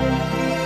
Música